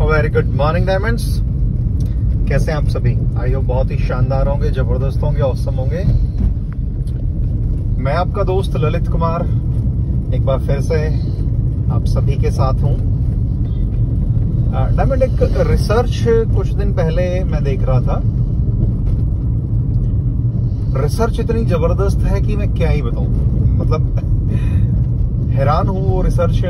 Very good morning diamonds कैसे हैं आप सभी? आई होप बहुत ही शानदार होंगे, ज़बरदस्त होंगे औसम होंगे। मैं आपका दोस्त ललित कुमार, एक बार फिर से आप सभी के साथ हूँ। डायमंड एक रिसर्च कुछ दिन पहले मैं देख रहा था। रिसर्च इतनी ज़बरदस्त है कि मैं क्या ही बताऊँ। मतलब हैरान हूँ वो रिसर्च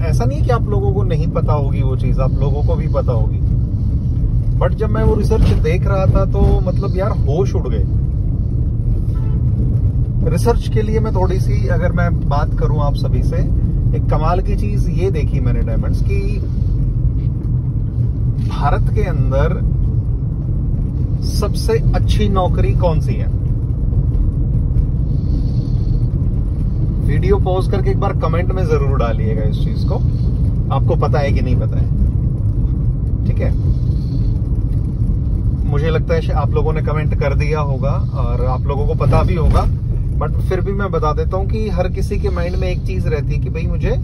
ऐसा नहीं है कि आप लोगों को नहीं पता होगी वो चीज़, आप लोगों को भी पता होगी। बट जब मैं वो रिसर्च देख रहा था तो मतलब यार होश उड़ गए। रिसर्च के लिए मैं थोड़ी सी, अगर मैं बात करूँ आप सभी से, एक कमाल की चीज़ ये देखी मैंने डायमंड्स की, भारत के अंदर सबसे अच्छी नौकरी कौन सी है? वीडियो पॉज करके एक बार कमेंट में ज़रूर डालिएगा इस चीज़ को। आपको पता है कि नहीं पता है। ठीक है? मुझे लगता है आप लोगों ने कमेंट कर दिया होगा और आप लोगों को पता भी होगा बट फिर भी मैं बता देता हूँ कि हर किसी के माइंड में एक चीज़ रहती है कि भाई मुझे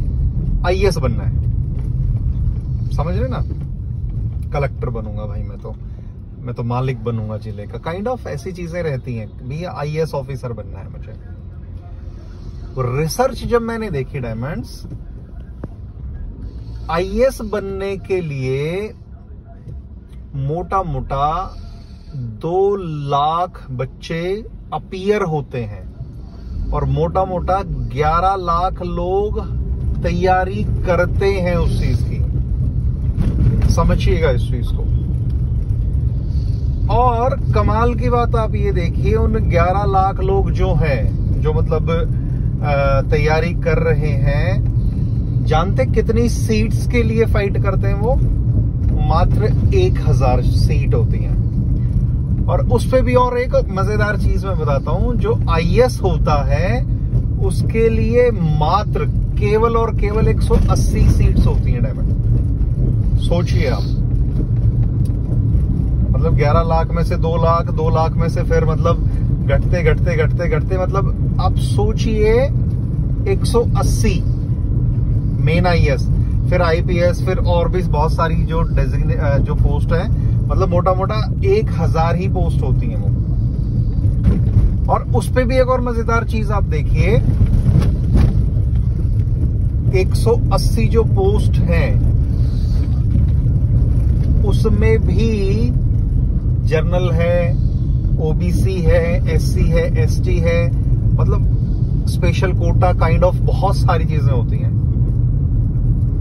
आईएएस बनना है। समझ रहे ना? कलेक्टर बनूँगा भाई मैं तो। मैं तो मालिक बनूँगा ज़िले का। काइंड ऑफ़ ऐसी चीज़ें रहती हैं। भैया आईएएस ऑफिसर बनना है मुझे। रिसर्च जब मैंने देखी डायमंड्स आईएएस बनने के लिए मोटा मोटा दो लाख बच्चे अपियर होते हैं। और मोटा मोटा ग्यारह लाख लोग तैयारी करते हैं उस चीज़ की। समझिएगा इस चीज़ को। और कमाल की बात आप ये देखिए, उन 11 लाख लोग जो हैं, जो मतलब तैयारी कर रहे हैं। जानते कितनी सीट्स के लिए फाइट करते हैं वो? मात्र एक हज़ार सीट होती हैं। और उस पे भी और एक मज़ेदार चीज़ मैं बताता हूँ, जो आईएएस होता है, उसके लिए मात्र केवल और केवल 180 सीट्स होती हैं डायमंड सोचिए आप। मतलब 11 लाख में से 2 लाख 2 लाख में से फिर मतलब घटते घटते घटते घटते मतलब आप सोचिए 180 मेन आईएएस फिर आईपीएस फिर और भी बहुत सारी जो जो पोस्ट है मतलब मोटा मोटा एक हज़ार ही पोस्ट होती है वो। और उस पे भी एक और मज़ेदार चीज़ आप देखिए 180 जो पोस्ट है, उसमें भी जर्नल है ओबीसी है एससी है एसटी है मतलब स्पेशल कोटा काइंड ऑफ़ बहुत सारी चीज़ें होती हैं।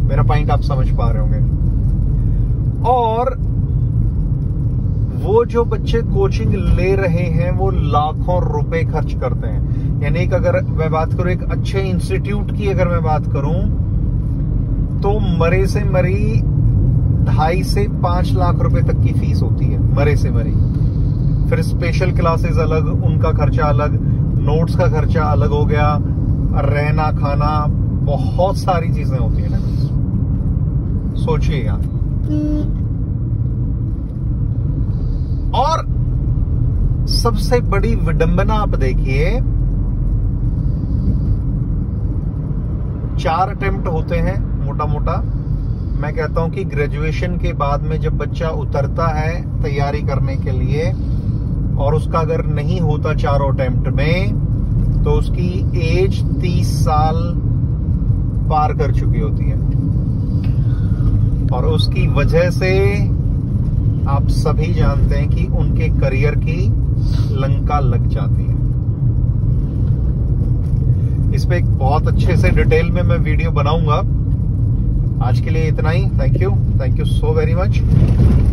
मेरा पॉइंट आप समझ पा रहे होंगे। और वो जो बच्चे कोचिंग ले रहे हैं, वो लाखों रुपए खर्च करते हैं। यानी एक अगर मैं बात करूँ, एक अच्छे इंस्टीट्यूट की अगर मैं बात करूँ तो मरे से मरी ढाई से पाँच लाख रुपए तक की फ़ीस होती है, मरे से मरी। फिर स्पेशल क्लासेस अलग, उनका खर्चा अलग नोट्स का खर्चा अलग हो गया, रहना, खाना, बहुत सारी चीज़ें होती है ना। सोचिएगा और सबसे बड़ी विडंबना आप देखिए, चार अटेम्प्ट होते हैं मोटा मोटा मैं कहता हूँ कि ग्रेजुएशन के बाद में जब बच्चा उतरता है तैयारी करने के लिए और उसका अगर नहीं होता चारों अटेम्प्ट में तो उसकी एज 30 साल पार कर चुकी होती है। और उसकी वजह से आप सभी जानते हैं कि उनके करियर की लंका लग जाती है। इस पे एक बहुत अच्छे से डिटेल में मैं वीडियो बनाऊँगा। आज के लिए इतना ही। Thank you thank you so very much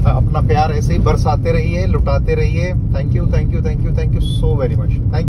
अपना प्यार ऐसे ही बरसाते रहिए, लुटाते रहिए। Thank you thank you thank you thank you so very much thank